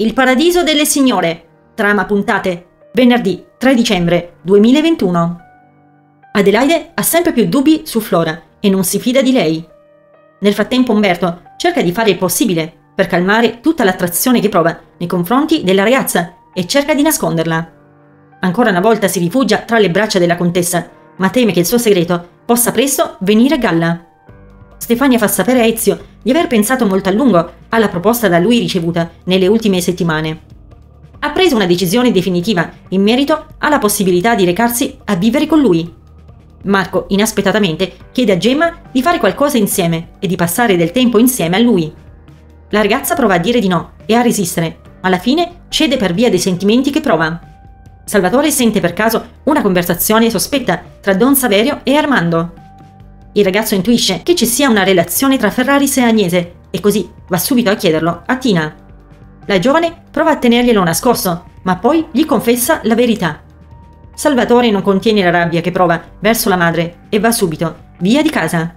Il paradiso delle signore. Trama puntate. Venerdì 3 dicembre 2021. Adelaide ha sempre più dubbi su Flora e non si fida di lei. Nel frattempo Umberto cerca di fare il possibile per calmare tutta l'attrazione che prova nei confronti della ragazza e cerca di nasconderla. Ancora una volta si rifugia tra le braccia della contessa, ma teme che il suo segreto possa presto venire a galla. Stefania fa sapere a Ezio di aver pensato molto a lungo alla proposta da lui ricevuta nelle ultime settimane. Ha preso una decisione definitiva in merito alla possibilità di recarsi a vivere con lui. Marco, inaspettatamente, chiede a Gemma di fare qualcosa insieme e di passare del tempo insieme a lui. La ragazza prova a dire di no e a resistere, alla fine cede per via dei sentimenti che prova. Salvatore sente per caso una conversazione sospetta tra Don Saverio e Armando. Il ragazzo intuisce che ci sia una relazione tra Ferraris e Agnese e così va subito a chiederlo a Tina. La giovane prova a tenerglielo nascosto, ma poi gli confessa la verità. Salvatore non contiene la rabbia che prova verso la madre e va subito via di casa.